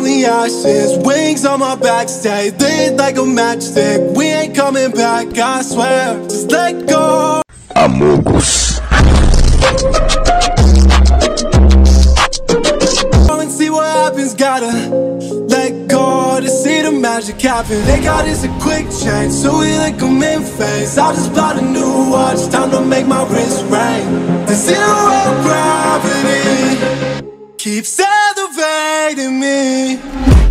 the ashes, wings on my back, stay lit like a matchstick. We ain't coming back, I swear. Just let go. Amogus. Go and see what happens, gotta let go to see the magic happen. They got us a quick change, so we like them in phase. I just bought a new watch, time to make my wrist ring. The zero gravity keeps elevating me.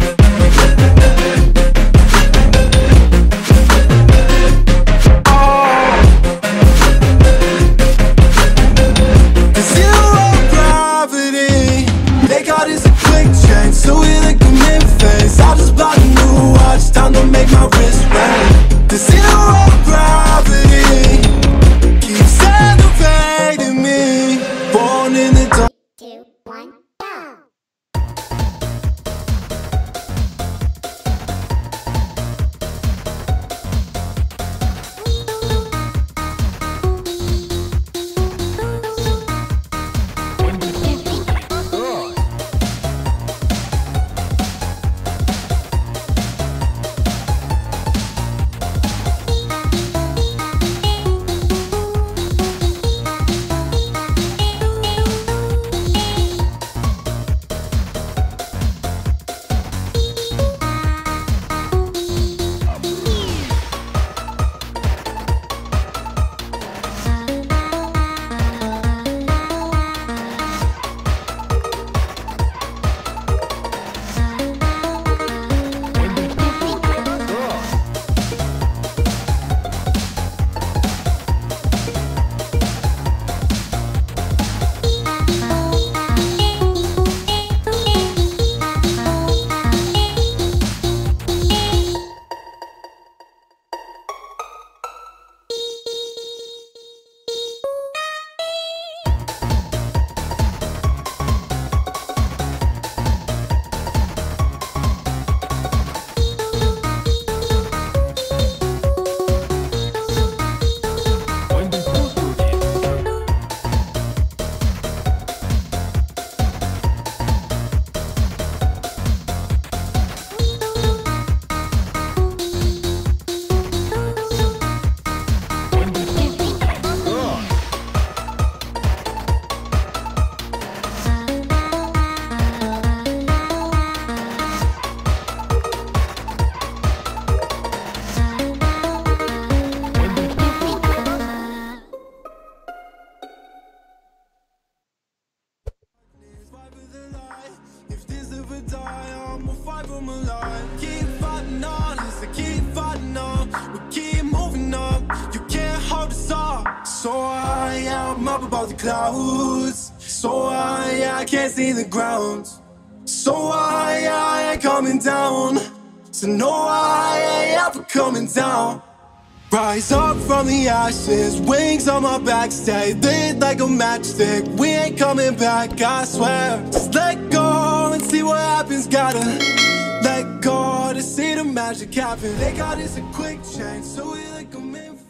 Keep fighting on. We keep moving up. So I am up above the clouds. So I, I can't see the ground. So I, I ain't coming down. So no, I ain't ever coming down. Rise up from the ashes, wings on my back, stay lit like a matchstick. We ain't coming back, I swear. Just let go and see what happens. Gotta magic happen. They got us a quick change, so we like 'em in